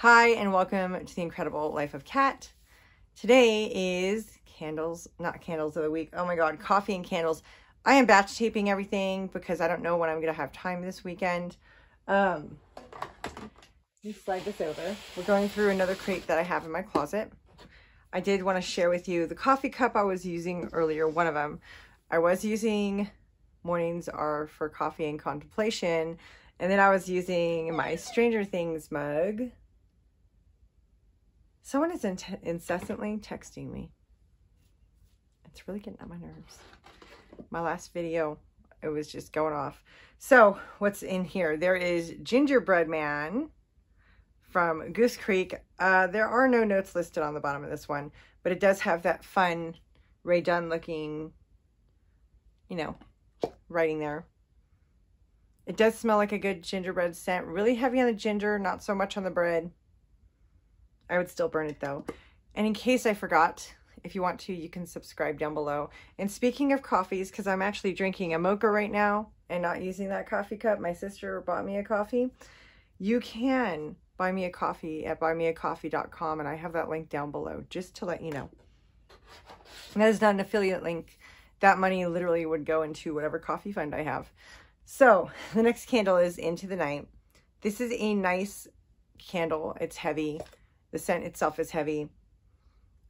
Hi, and welcome to the incredible life of Cat. Today is candles, not candles of the week. Oh my God, coffee and candles. I am batch taping everything because I don't know when I'm going to have time this weekend. Um, me slide this over. We're going through another crate that I have in my closet. I did want to share with you the coffee cup I was using earlier, one of them. I was using mornings are for coffee and contemplation. And then I was using my Stranger Things mug Someone is in incessantly texting me. It's really getting on my nerves. My last video, it was just going off. So what's in here? There is Gingerbread Man from Goose Creek. Uh, there are no notes listed on the bottom of this one, but it does have that fun Rae Dunn looking, you know, writing there. It does smell like a good gingerbread scent. Really heavy on the ginger, not so much on the bread. I would still burn it though. And in case I forgot, if you want to, you can subscribe down below. And speaking of coffees, because I'm actually drinking a mocha right now and not using that coffee cup, my sister bought me a coffee. You can buy me a coffee at buymeacoffee.com and I have that link down below just to let you know. And that is not an affiliate link. That money literally would go into whatever coffee fund I have. So the next candle is Into the Night. This is a nice candle. It's heavy. The scent itself is heavy.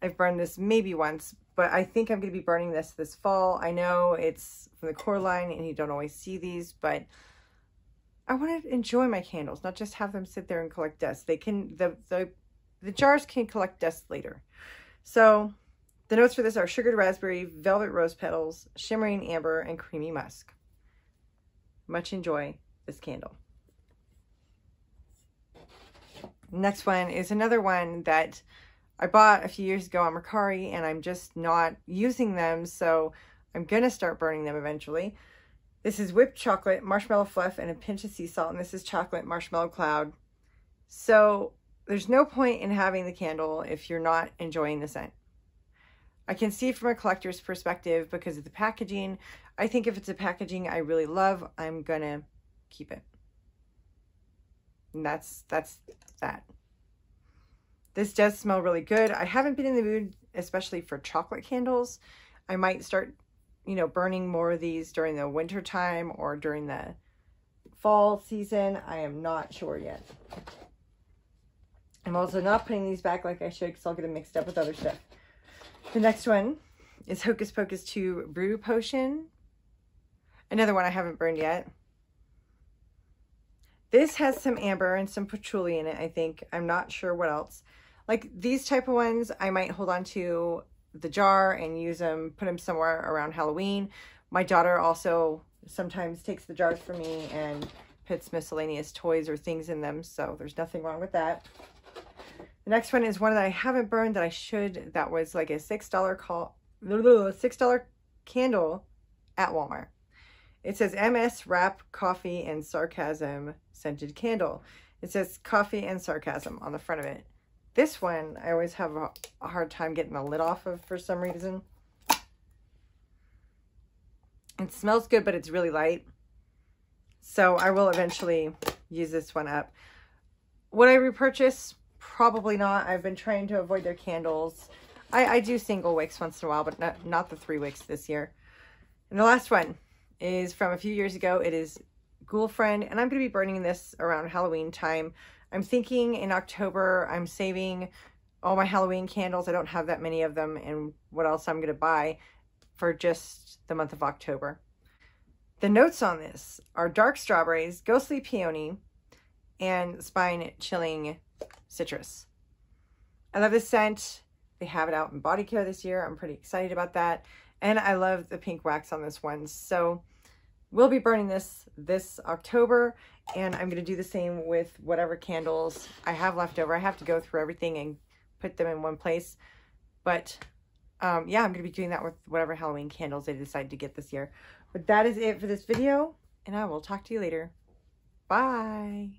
I've burned this maybe once, but I think I'm going to be burning this this fall. I know it's from the core line and you don't always see these, but I want to enjoy my candles, not just have them sit there and collect dust. They can, the, the, the jars can collect dust later. So the notes for this are sugared raspberry, velvet rose petals, shimmering amber, and creamy musk. Much enjoy this candle. Next one is another one that I bought a few years ago on Mercari and I'm just not using them. So I'm going to start burning them eventually. This is whipped chocolate, marshmallow fluff, and a pinch of sea salt. And this is chocolate marshmallow cloud. So there's no point in having the candle if you're not enjoying the scent. I can see from a collector's perspective because of the packaging. I think if it's a packaging I really love, I'm going to keep it. And that's, that's that. This does smell really good. I haven't been in the mood, especially for chocolate candles. I might start, you know, burning more of these during the winter time or during the fall season. I am not sure yet. I'm also not putting these back like I should because I'll get them mixed up with other stuff. The next one is Hocus Pocus 2 Brew Potion. Another one I haven't burned yet. This has some amber and some patchouli in it, I think. I'm not sure what else. Like these type of ones, I might hold on to the jar and use them, put them somewhere around Halloween. My daughter also sometimes takes the jars for me and puts miscellaneous toys or things in them. So there's nothing wrong with that. The next one is one that I haven't burned that I should. That was like a $6 call, $6 candle at Walmart. It says MS wrap Coffee and Sarcasm Scented Candle. It says coffee and sarcasm on the front of it. This one, I always have a, hard time getting the lid off of for some reason. It smells good, but it's really light. So I will eventually use this one up. Would I repurchase? Probably not. I've been trying to avoid their candles. I, I do single wicks once in a while, but not, not the three wicks this year. And the last one is from a few years ago. It is Ghoul Friend, and I'm going to be burning this around Halloween time. I'm thinking in October, I'm saving all my Halloween candles. I don't have that many of them, and what else I'm going to buy for just the month of October. The notes on this are dark strawberries, ghostly peony, and spine chilling citrus. I love this scent. They have it out in body care this year. I'm pretty excited about that. And I love the pink wax on this one. So we'll be burning this this October. And I'm going to do the same with whatever candles I have left over. I have to go through everything and put them in one place. But um, yeah, I'm going to be doing that with whatever Halloween candles I decide to get this year. But that is it for this video. And I will talk to you later. Bye.